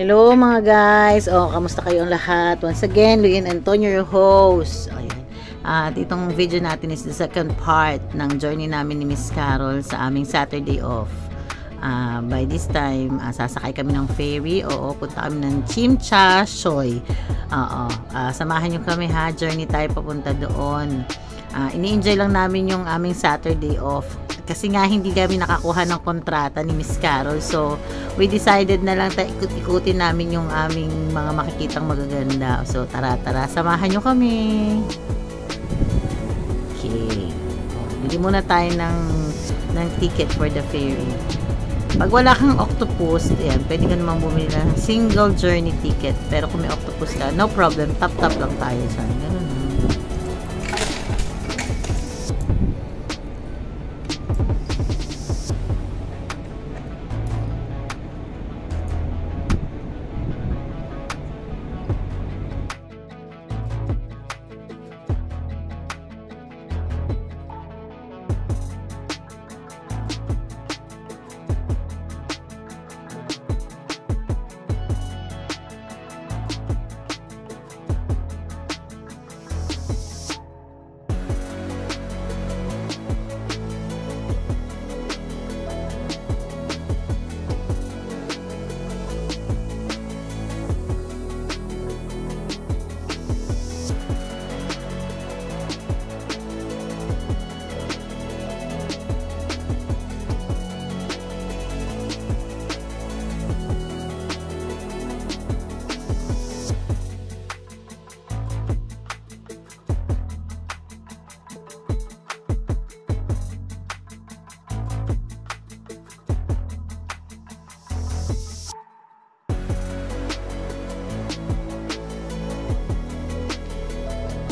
Hello mga guys! O, kamusta kayong lahat? Once again, Luyan Antonio, your host. Ayan. At itong video natin is the second part ng journey namin ni Miss Carol sa aming Saturday off. Uh, by this time, uh, sasakay kami ng ferry. Oo, punta kami ng Chimcha Shoy. Oo, uh, samahan nyo kami ha. Journey tayo papunta doon. Uh, ini-enjoy lang namin yung aming Saturday off kasi nga hindi kami nakakuha ng kontrata ni Miss Carol so we decided na lang ikut-ikutin namin yung aming mga makikitang magaganda so tara tara samahan nyo kami okay bili muna tayo ng ng ticket for the ferry pag wala kang octopus yan, pwede ka naman bumili ng single journey ticket. Pero kung may octopus ka no problem tap tap lang tayo sa ganun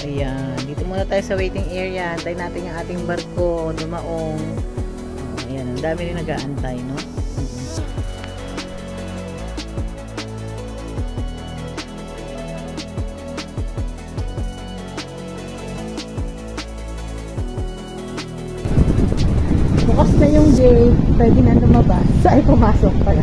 Ayan. Dito muna tayo sa waiting area. Antay natin yung ating barko. Dumaong. Ayan. Ang dami rin nag-aantay, no? Bukas na yung gate. Pwede na lumabas. Ay, pumasok pala.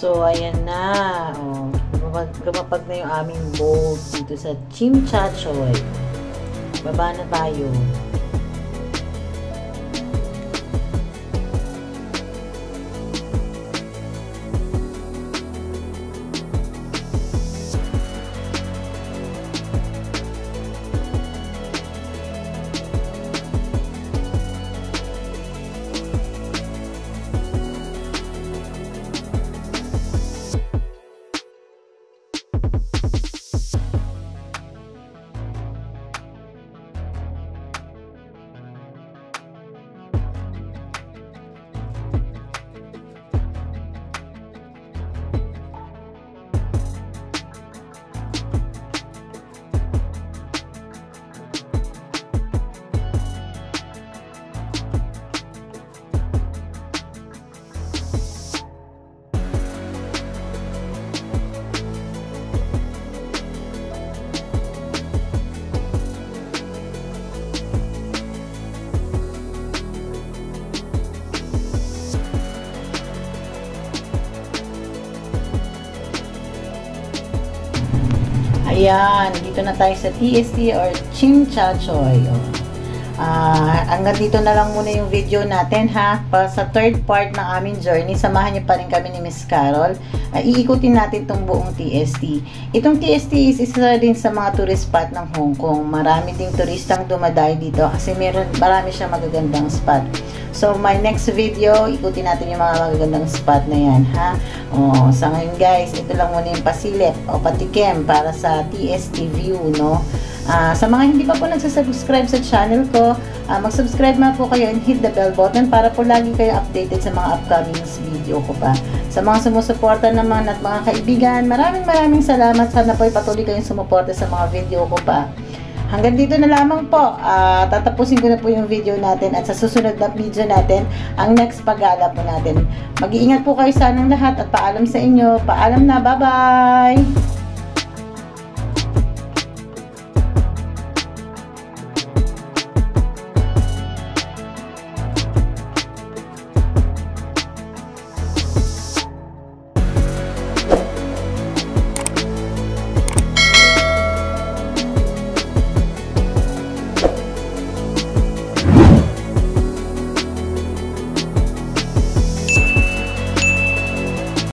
So, ayan na. Oh, lumapag, na yung aming boat dito sa Chimchachoy. Baba na tayo. Ayan, dito na tayo sa TST or Chimchachoy. Oh. Uh, hanggang dito na lang muna yung video natin ha. Para sa third part ng aming journey, samahan niyo pa rin kami ni Miss Carol. Uh, iikutin natin itong buong TST. Itong TST is isa din sa mga tourist spot ng Hong Kong. Marami ding turistang dumadayo dito kasi meron, marami siyang magagandang spot. So, my next video, ikutin natin yung mga magagandang spot na yan, ha? O, sa ngayon guys, ito lang muna yung pasilip o patikim para sa TST view, no? Uh, sa mga hindi pa po nagsasubscribe sa channel ko, uh, mag-subscribe na po kayo and hit the bell button para po lagi kayo updated sa mga upcoming video ko pa. Sa mga sumusuporta naman at mga kaibigan, maraming maraming salamat. Sana po patuloy kayong sumuporta sa mga video ko pa. Hanggang dito na lamang po. Uh, tatapusin ko na po yung video natin at sa susunod na video natin, ang next pag-aala po natin. Mag-iingat po kayo sa anong lahat at paalam sa inyo. Paalam na. Bye-bye!